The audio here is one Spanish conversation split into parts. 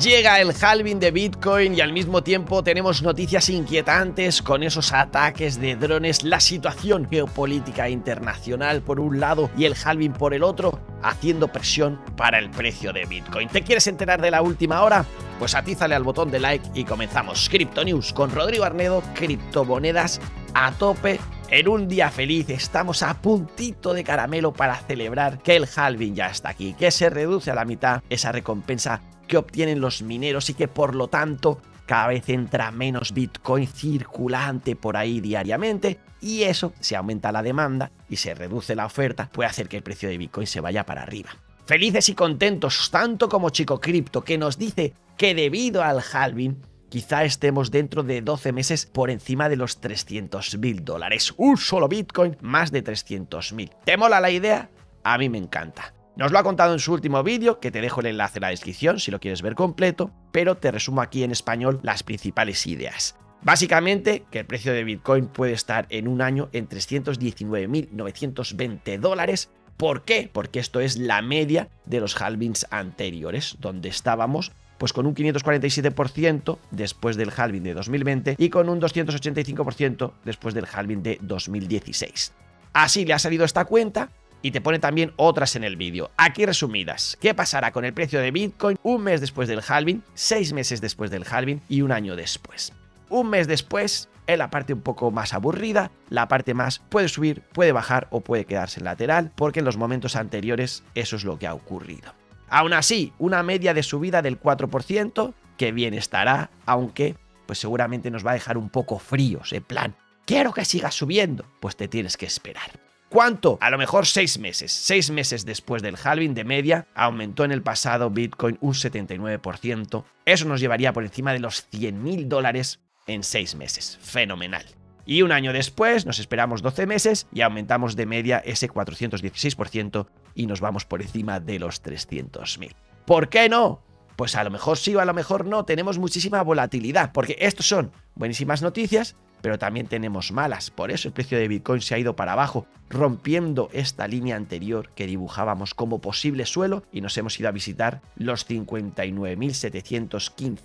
Llega el halving de Bitcoin y al mismo tiempo tenemos noticias inquietantes con esos ataques de drones, la situación geopolítica internacional por un lado y el halving por el otro, haciendo presión para el precio de Bitcoin. ¿Te quieres enterar de la última hora? Pues atízale al botón de like y comenzamos. Crypto News con Rodrigo Arnedo, criptomonedas a tope. En un día feliz estamos a puntito de caramelo para celebrar que el halving ya está aquí, que se reduce a la mitad esa recompensa que obtienen los mineros y que por lo tanto cada vez entra menos Bitcoin circulante por ahí diariamente y eso, si aumenta la demanda y se reduce la oferta, puede hacer que el precio de Bitcoin se vaya para arriba. Felices y contentos, tanto como Chico Cripto, que nos dice que debido al halving, quizá estemos dentro de 12 meses por encima de los 300 mil dólares. Un solo Bitcoin, más de 300 mil. ¿Te mola la idea? A mí me encanta. Nos lo ha contado en su último vídeo, que te dejo el enlace en la descripción si lo quieres ver completo, pero te resumo aquí en español las principales ideas. Básicamente, que el precio de Bitcoin puede estar en un año en 319.920 dólares. ¿Por qué? Porque esto es la media de los halvings anteriores, donde estábamos pues con un 547% después del halving de 2020 y con un 285% después del halving de 2016. Así le ha salido esta cuenta y te pone también otras en el vídeo. Aquí resumidas, ¿qué pasará con el precio de Bitcoin un mes después del halving, seis meses después del halving y un año después? Un mes después, en la parte un poco más aburrida, la parte más puede subir, puede bajar o puede quedarse en lateral, porque en los momentos anteriores eso es lo que ha ocurrido. Aún así, una media de subida del 4%, que bien estará, aunque pues seguramente nos va a dejar un poco fríos, en plan, quiero que siga subiendo, pues te tienes que esperar. ¿Cuánto? A lo mejor seis meses. Seis meses después del halving de media, aumentó en el pasado Bitcoin un 79%. Eso nos llevaría por encima de los 100 mil dólares en seis meses. Fenomenal. Y un año después nos esperamos 12 meses y aumentamos de media ese 416% y nos vamos por encima de los 300.000. ¿Por qué no? Pues a lo mejor sí o a lo mejor no, tenemos muchísima volatilidad, porque estos son buenísimas noticias, pero también tenemos malas. Por eso el precio de Bitcoin se ha ido para abajo, rompiendo esta línea anterior que dibujábamos como posible suelo y nos hemos ido a visitar los 59.715.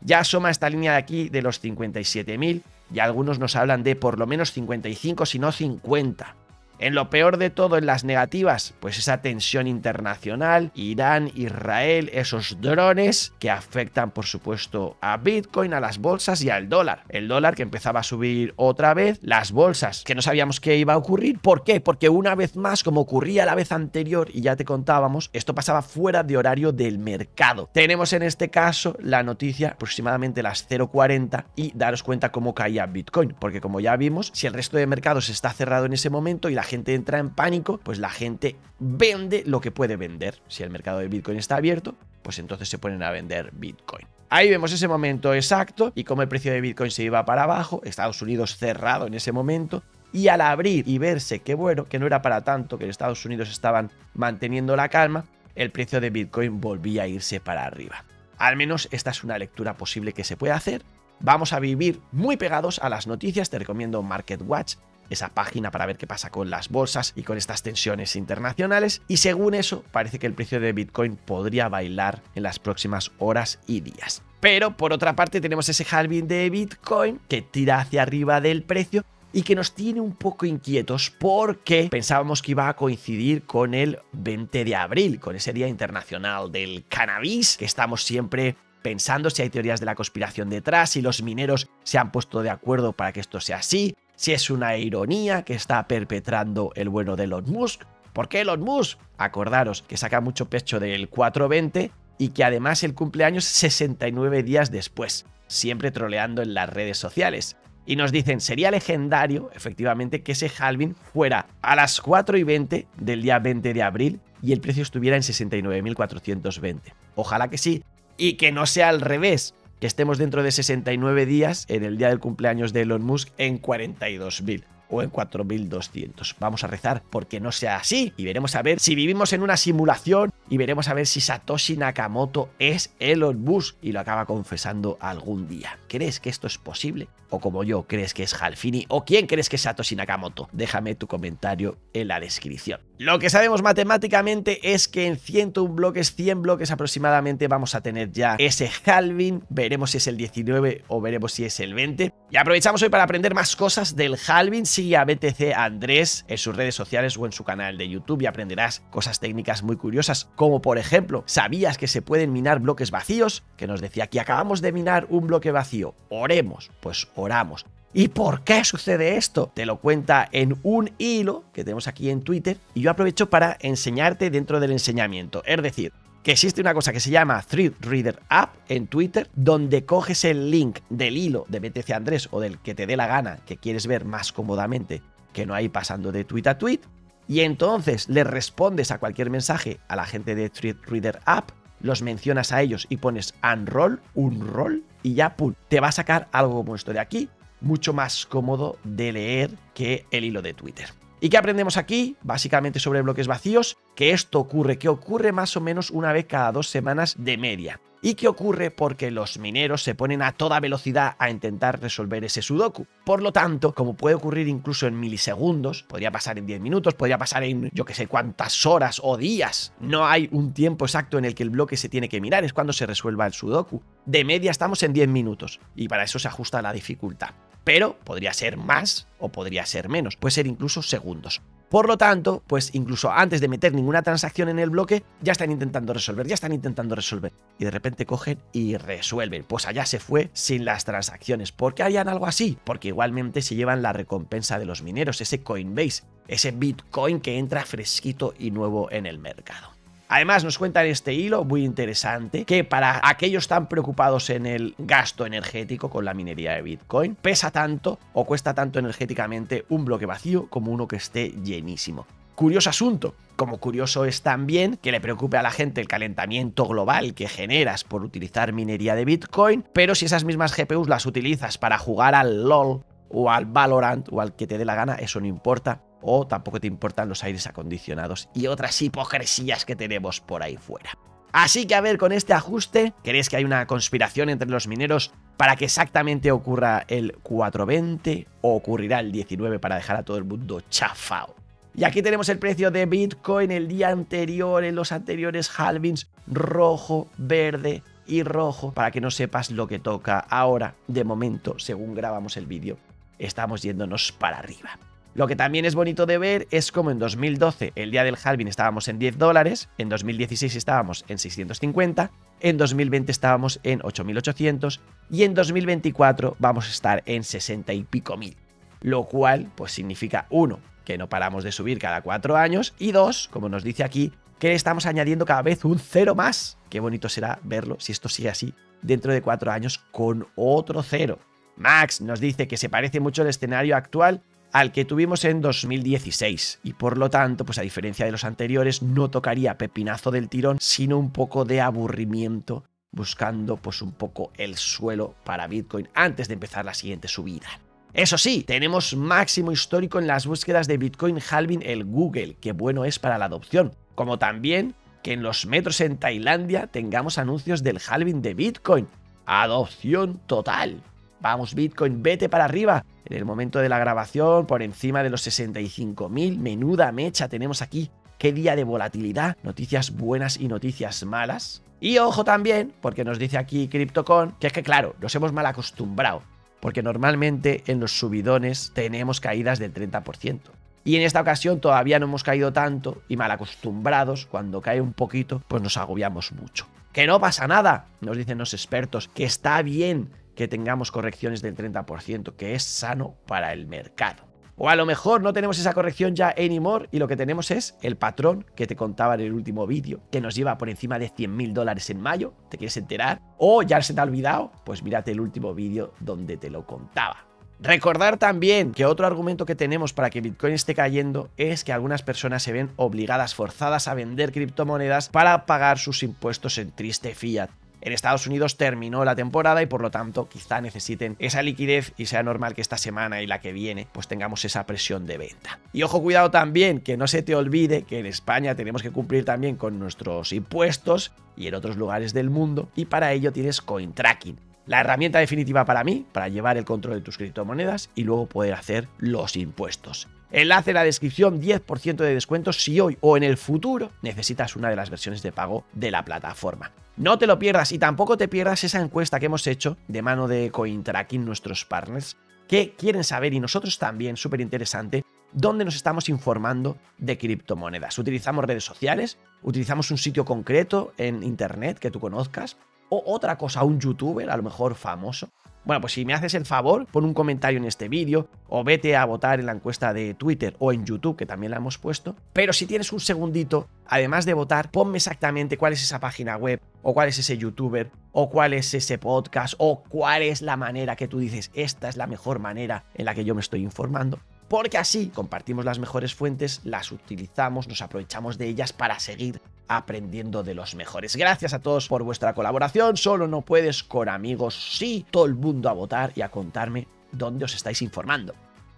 Ya asoma esta línea de aquí de los 57.000 y algunos nos hablan de por lo menos 55, si no 50. En lo peor de todo, en las negativas, pues esa tensión internacional, Irán, Israel, esos drones que afectan por supuesto a Bitcoin, a las bolsas y al dólar. El dólar que empezaba a subir otra vez, las bolsas que no sabíamos qué iba a ocurrir. ¿Por qué? Porque una vez más, como ocurría la vez anterior y ya te contábamos, esto pasaba fuera de horario del mercado. Tenemos en este caso la noticia aproximadamente las 0.40 y daros cuenta cómo caía Bitcoin, porque como ya vimos, si el resto de mercados está cerrado en ese momento y la gente entra en pánico, pues la gente vende lo que puede vender. Si el mercado de Bitcoin está abierto, pues entonces se ponen a vender Bitcoin. Ahí vemos ese momento exacto y cómo el precio de Bitcoin se iba para abajo, Estados Unidos cerrado en ese momento, y al abrir y verse que bueno, que no era para tanto, que en Estados Unidos estaban manteniendo la calma, el precio de Bitcoin volvía a irse para arriba. Al menos esta es una lectura posible que se puede hacer. Vamos a vivir muy pegados a las noticias, te recomiendo Market Watch, esa página para ver qué pasa con las bolsas y con estas tensiones internacionales y según eso parece que el precio de Bitcoin podría bailar en las próximas horas y días. Pero por otra parte tenemos ese halving de Bitcoin que tira hacia arriba del precio y que nos tiene un poco inquietos porque pensábamos que iba a coincidir con el 20 de abril, con ese Día Internacional del Cannabis, que estamos siempre pensando si hay teorías de la conspiración detrás, si los mineros se han puesto de acuerdo para que esto sea así, si es una ironía que está perpetrando el bueno de Elon Musk. ¿Por qué Elon Musk? Acordaros que saca mucho pecho del 420 y que además el cumpleaños 69 días después, siempre troleando en las redes sociales. Y nos dicen, sería legendario, efectivamente, que ese halving fuera a las 4 y 20 del día 20 de abril y el precio estuviera en 69.420. Ojalá que sí, y que no sea al revés, que estemos dentro de 69 días en el día del cumpleaños de Elon Musk en 42.000 o en 4.200. Vamos a rezar porque no sea así y veremos a ver si vivimos en una simulación y veremos a ver si Satoshi Nakamoto es Elon Musk y lo acaba confesando algún día. ¿Crees que esto es posible? ¿O como yo, crees que es Halfini? ¿O quién crees que es Satoshi Nakamoto? Déjame tu comentario en la descripción. Lo que sabemos matemáticamente es que en 101 bloques, 100 bloques aproximadamente vamos a tener ya ese halving. Veremos si es el 19 o veremos si es el 20. Y aprovechamos hoy para aprender más cosas del halving. Sigue a BTC Andrés en sus redes sociales o en su canal de YouTube y aprenderás cosas técnicas muy curiosas como por ejemplo, ¿sabías que se pueden minar bloques vacíos? Que nos decía que acabamos de minar un bloque vacío, oremos, pues oramos. ¿Y por qué sucede esto? Te lo cuenta en un hilo que tenemos aquí en Twitter y yo aprovecho para enseñarte dentro del enseñamiento. Es decir, que existe una cosa que se llama Thread Reader App en Twitter, donde coges el link del hilo de BTC Andrés o del que te dé la gana, que quieres ver más cómodamente, que no hay pasando de tweet a tweet, y entonces le respondes a cualquier mensaje a la gente de Thread Reader App, los mencionas a ellos y pones unroll, un rol, y ya pum, te va a sacar algo como esto de aquí, mucho más cómodo de leer que el hilo de Twitter. ¿Y qué aprendemos aquí? Básicamente sobre bloques vacíos, que esto ocurre, que ocurre más o menos una vez cada dos semanas de media. ¿Y qué ocurre? Porque los mineros se ponen a toda velocidad a intentar resolver ese sudoku. Por lo tanto, como puede ocurrir incluso en milisegundos, podría pasar en 10 minutos, podría pasar en yo que sé cuántas horas o días. No hay un tiempo exacto en el que el bloque se tiene que mirar, es cuando se resuelva el sudoku. De media estamos en 10 minutos y para eso se ajusta la dificultad pero podría ser más o podría ser menos, puede ser incluso segundos. Por lo tanto, pues incluso antes de meter ninguna transacción en el bloque, ya están intentando resolver, ya están intentando resolver. Y de repente cogen y resuelven. Pues allá se fue sin las transacciones. ¿Por qué harían algo así? Porque igualmente se llevan la recompensa de los mineros, ese Coinbase, ese Bitcoin que entra fresquito y nuevo en el mercado. Además, nos cuenta en este hilo muy interesante que para aquellos tan preocupados en el gasto energético con la minería de Bitcoin, pesa tanto o cuesta tanto energéticamente un bloque vacío como uno que esté llenísimo. Curioso asunto, como curioso es también que le preocupe a la gente el calentamiento global que generas por utilizar minería de Bitcoin, pero si esas mismas GPUs las utilizas para jugar al LOL o al Valorant o al que te dé la gana, eso no importa, o tampoco te importan los aires acondicionados y otras hipocresías que tenemos por ahí fuera. Así que a ver, con este ajuste, ¿crees que hay una conspiración entre los mineros para que exactamente ocurra el 420 o ocurrirá el 19 para dejar a todo el mundo chafao? Y aquí tenemos el precio de Bitcoin el día anterior, en los anteriores halvings, rojo, verde y rojo, para que no sepas lo que toca ahora, de momento, según grabamos el vídeo, estamos yéndonos para arriba. Lo que también es bonito de ver es como en 2012, el día del halving, estábamos en 10 dólares, en 2016 estábamos en 650, en 2020 estábamos en 8.800 y en 2024 vamos a estar en 60 y pico mil. Lo cual, pues significa, uno, que no paramos de subir cada cuatro años y dos, como nos dice aquí, que estamos añadiendo cada vez un cero más. Qué bonito será verlo si esto sigue así dentro de cuatro años con otro cero. Max nos dice que se parece mucho el escenario actual al que tuvimos en 2016 y por lo tanto, pues a diferencia de los anteriores, no tocaría pepinazo del tirón, sino un poco de aburrimiento buscando pues un poco el suelo para Bitcoin antes de empezar la siguiente subida. Eso sí, tenemos máximo histórico en las búsquedas de Bitcoin halving el Google, que bueno es para la adopción, como también que en los metros en Tailandia tengamos anuncios del halving de Bitcoin. Adopción total. Vamos Bitcoin, vete para arriba. En el momento de la grabación, por encima de los 65.000, menuda mecha tenemos aquí. Qué día de volatilidad, noticias buenas y noticias malas. Y ojo también, porque nos dice aquí CryptoCon, que es que claro, nos hemos mal acostumbrado, porque normalmente en los subidones tenemos caídas del 30%. Y en esta ocasión todavía no hemos caído tanto y mal acostumbrados, cuando cae un poquito, pues nos agobiamos mucho. Que no pasa nada, nos dicen los expertos, que está bien que tengamos correcciones del 30%, que es sano para el mercado. O a lo mejor no tenemos esa corrección ya anymore y lo que tenemos es el patrón que te contaba en el último vídeo, que nos lleva por encima de 100 mil dólares en mayo, ¿te quieres enterar? O ya se te ha olvidado, pues mírate el último vídeo donde te lo contaba. Recordar también que otro argumento que tenemos para que Bitcoin esté cayendo es que algunas personas se ven obligadas, forzadas a vender criptomonedas para pagar sus impuestos en triste fiat En Estados Unidos terminó la temporada y por lo tanto quizá necesiten esa liquidez y sea normal que esta semana y la que viene pues tengamos esa presión de venta. Y ojo cuidado también que no se te olvide que en España tenemos que cumplir también con nuestros impuestos y en otros lugares del mundo y para ello tienes CoinTracking la herramienta definitiva para mí, para llevar el control de tus criptomonedas y luego poder hacer los impuestos. Enlace en la descripción, 10% de descuento si hoy o en el futuro necesitas una de las versiones de pago de la plataforma. No te lo pierdas y tampoco te pierdas esa encuesta que hemos hecho de mano de CoinTracking, nuestros partners, que quieren saber y nosotros también, súper interesante, dónde nos estamos informando de criptomonedas. Utilizamos redes sociales, utilizamos un sitio concreto en internet que tú conozcas, o otra cosa, un youtuber, a lo mejor famoso. Bueno, pues si me haces el favor, pon un comentario en este vídeo o vete a votar en la encuesta de Twitter o en YouTube, que también la hemos puesto. Pero si tienes un segundito, además de votar, ponme exactamente cuál es esa página web o cuál es ese youtuber o cuál es ese podcast o cuál es la manera que tú dices, esta es la mejor manera en la que yo me estoy informando porque así compartimos las mejores fuentes, las utilizamos, nos aprovechamos de ellas para seguir aprendiendo de los mejores. Gracias a todos por vuestra colaboración, solo no puedes con amigos, sí, todo el mundo a votar y a contarme dónde os estáis informando.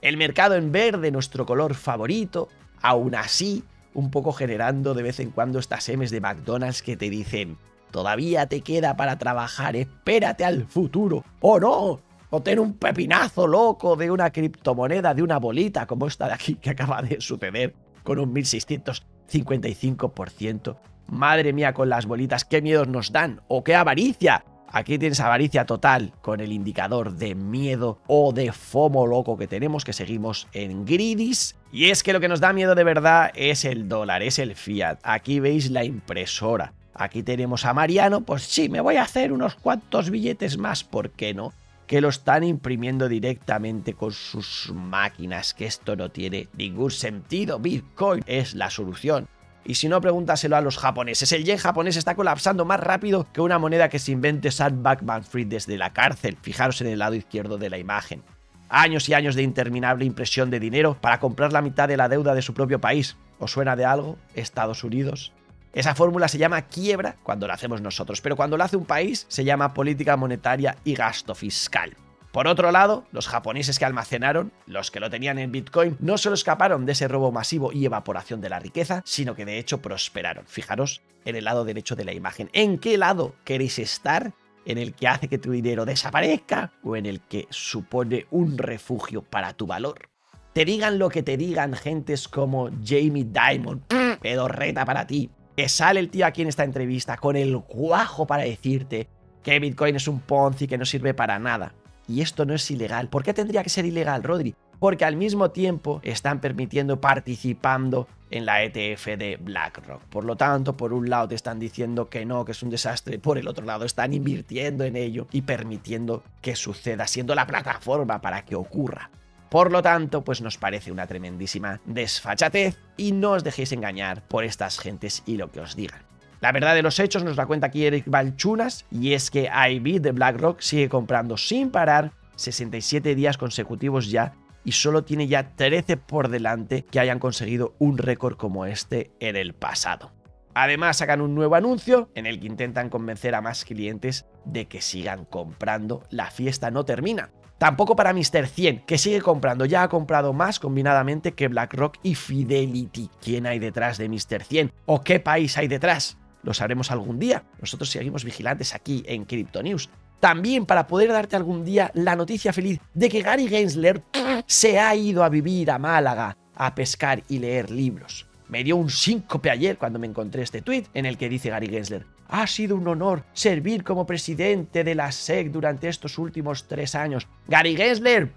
El mercado en verde, nuestro color favorito, aún así, un poco generando de vez en cuando estas M's de McDonald's que te dicen, todavía te queda para trabajar, espérate al futuro, ¡oh no! O tener un pepinazo loco de una criptomoneda, de una bolita como esta de aquí que acaba de suceder con un 1655%. Madre mía con las bolitas, qué miedos nos dan o qué avaricia. Aquí tienes avaricia total con el indicador de miedo o de FOMO loco que tenemos, que seguimos en gridis. Y es que lo que nos da miedo de verdad es el dólar, es el fiat. Aquí veis la impresora. Aquí tenemos a Mariano, pues sí, me voy a hacer unos cuantos billetes más, ¿por qué no? Que lo están imprimiendo directamente con sus máquinas, que esto no tiene ningún sentido. Bitcoin es la solución. Y si no, pregúntaselo a los japoneses. El yen japonés está colapsando más rápido que una moneda que se invente Sam Bankman-Fried desde la cárcel. Fijaros en el lado izquierdo de la imagen. Años y años de interminable impresión de dinero para comprar la mitad de la deuda de su propio país. ¿Os suena de algo? Estados Unidos. Esa fórmula se llama quiebra cuando la hacemos nosotros, pero cuando la hace un país se llama política monetaria y gasto fiscal. Por otro lado, los japoneses que almacenaron, los que lo tenían en Bitcoin, no solo escaparon de ese robo masivo y evaporación de la riqueza, sino que de hecho prosperaron. Fijaros en el lado derecho de la imagen. ¿En qué lado queréis estar? ¿En el que hace que tu dinero desaparezca o en el que supone un refugio para tu valor? Te digan lo que te digan gentes como Jamie Dimon, pedorreta para ti, que sale el tío aquí en esta entrevista con el guajo para decirte que Bitcoin es un Ponzi que no sirve para nada. Y esto no es ilegal. ¿Por qué tendría que ser ilegal, Rodri? Porque al mismo tiempo están permitiendo participando en la ETF de BlackRock. Por lo tanto, por un lado te están diciendo que no, que es un desastre, por el otro lado están invirtiendo en ello y permitiendo que suceda, siendo la plataforma para que ocurra. Por lo tanto, pues nos parece una tremendísima desfachatez y no os dejéis engañar por estas gentes y lo que os digan. La verdad de los hechos nos la cuenta aquí Eric Balchunas y es que IB de BlackRock sigue comprando sin parar 67 días consecutivos ya y solo tiene ya 13 por delante que hayan conseguido un récord como este en el pasado. Además sacan un nuevo anuncio en el que intentan convencer a más clientes de que sigan comprando. La fiesta no termina. Tampoco para Mr. 100, que sigue comprando, ya ha comprado más combinadamente que BlackRock y Fidelity. ¿Quién hay detrás de Mr. 100? ¿O qué país hay detrás? Lo sabremos algún día. Nosotros seguimos vigilantes aquí en Crypto News. También para poder darte algún día la noticia feliz de que Gary Gensler se ha ido a vivir a Málaga a pescar y leer libros. Me dio un síncope ayer cuando me encontré este tweet en el que dice Gary Gensler, ha sido un honor servir como presidente de la SEC durante estos últimos tres años. Gary Gensler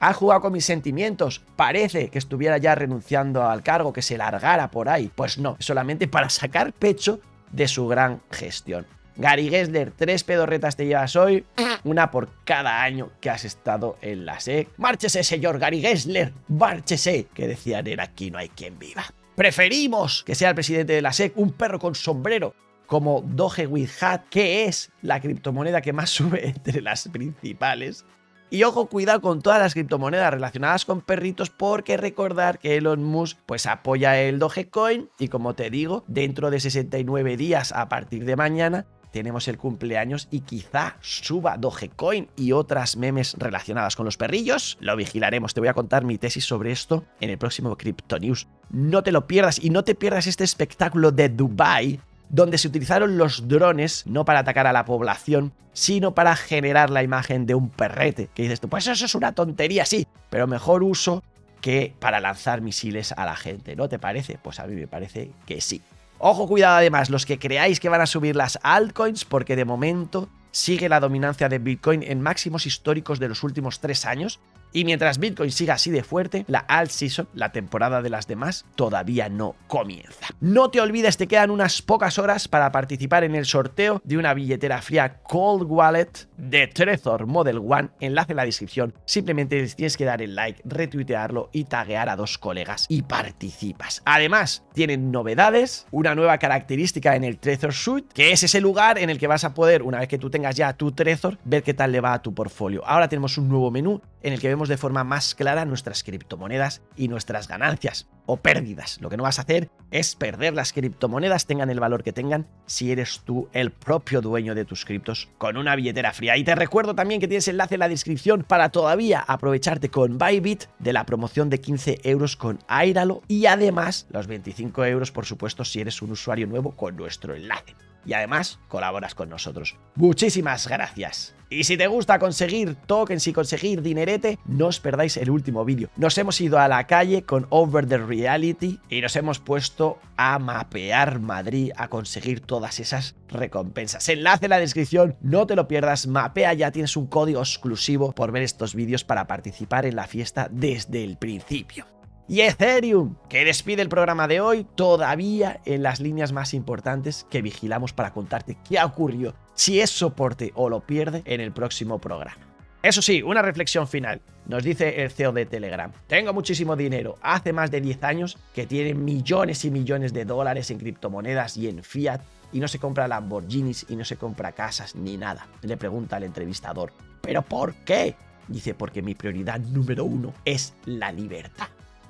ha jugado con mis sentimientos. Parece que estuviera ya renunciando al cargo, que se largara por ahí. Pues no, solamente para sacar pecho de su gran gestión. Gary Gensler, tres pedorretas te llevas hoy, una por cada año que has estado en la SEC. Márchese, señor Gary Gensler, márchese, que decían en aquí no hay quien viva. Preferimos que sea el presidente de la SEC un perro con sombrero como Doge with Hat, que es la criptomoneda que más sube entre las principales. Y ojo, cuidado con todas las criptomonedas relacionadas con perritos, porque recordar que Elon Musk pues apoya el Dogecoin y como te digo, dentro de 69 días a partir de mañana tenemos el cumpleaños y quizá suba Dogecoin y otras memes relacionadas con los perrillos. Lo vigilaremos, te voy a contar mi tesis sobre esto en el próximo Crypto News. No te lo pierdas y no te pierdas este espectáculo de Dubai donde se utilizaron los drones no para atacar a la población, sino para generar la imagen de un perrete. Que dices tú, pues eso es una tontería, sí, pero mejor uso que para lanzar misiles a la gente, ¿no te parece? Pues a mí me parece que sí. Ojo, cuidado además, los que creáis que van a subir las altcoins, porque de momento sigue la dominancia de Bitcoin en máximos históricos de los últimos tres años, y mientras Bitcoin siga así de fuerte, la alt season, la temporada de las demás, todavía no comienza. No te olvides, te quedan unas pocas horas para participar en el sorteo de una billetera fría Cold Wallet de Trezor Model One. Enlace en la descripción. Simplemente tienes que dar el like, retuitearlo y taguear a dos colegas y participas. Además, tienen novedades, una nueva característica en el Trezor Suite, que es ese lugar en el que vas a poder, una vez que tú tengas ya tu Trezor, ver qué tal le va a tu portfolio. Ahora tenemos un nuevo menú en el que vemos de forma más clara nuestras criptomonedas y nuestras ganancias o pérdidas. Lo que no vas a hacer es perder las criptomonedas, tengan el valor que tengan, si eres tú el propio dueño de tus criptos con una billetera fría. Y te recuerdo también que tienes enlace en la descripción para todavía aprovecharte con Bybit de la promoción de 15 euros con Airalo y además los 25 euros, por supuesto, si eres un usuario nuevo con nuestro enlace y además colaboras con nosotros. Muchísimas gracias. Y si te gusta conseguir tokens y conseguir dinerete, no os perdáis el último vídeo. Nos hemos ido a la calle con Over the Reality y nos hemos puesto a mapear Madrid, a conseguir todas esas recompensas. Enlace en la descripción, no te lo pierdas, mapea ya, tienes un código exclusivo por ver estos vídeos para participar en la fiesta desde el principio y Ethereum, que despide el programa de hoy todavía en las líneas más importantes que vigilamos para contarte qué ocurrió, si es soporte o lo pierde en el próximo programa. Eso sí, una reflexión final. Nos dice el CEO de Telegram. Tengo muchísimo dinero. Hace más de 10 años que tiene millones y millones de dólares en criptomonedas y en fiat y no se compra Lamborghinis y no se compra casas ni nada. Le pregunta al entrevistador. ¿Pero por qué? Dice, porque mi prioridad número uno es la libertad.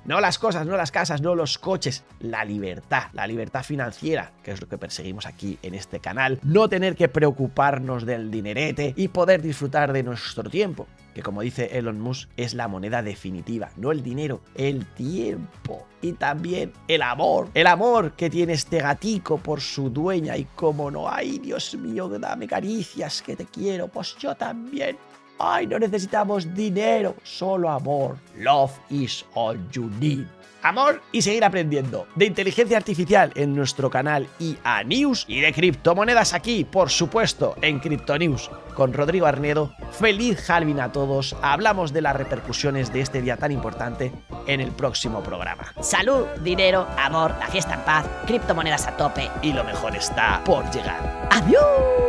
No las cosas, no las casas, no los coches, la libertad, la libertad financiera, que es lo que perseguimos aquí en este canal. No tener que preocuparnos del dinerete y poder disfrutar de nuestro tiempo, que como dice Elon Musk es la moneda definitiva, no el dinero, el tiempo. Y también el amor, el amor que tiene este gatico por su dueña y como no, hay Dios mío, dame caricias, que te quiero, pues yo también. Ay, no necesitamos dinero, solo amor. Love is all you need. Amor y seguir aprendiendo de inteligencia artificial en nuestro canal IA News y de criptomonedas aquí, por supuesto, en Crypto News con Rodrigo Arnedo. Feliz Halloween a todos. Hablamos de las repercusiones de este día tan importante en el próximo programa. Salud, dinero, amor, la fiesta en paz, criptomonedas a tope y lo mejor está por llegar. ¡Adiós!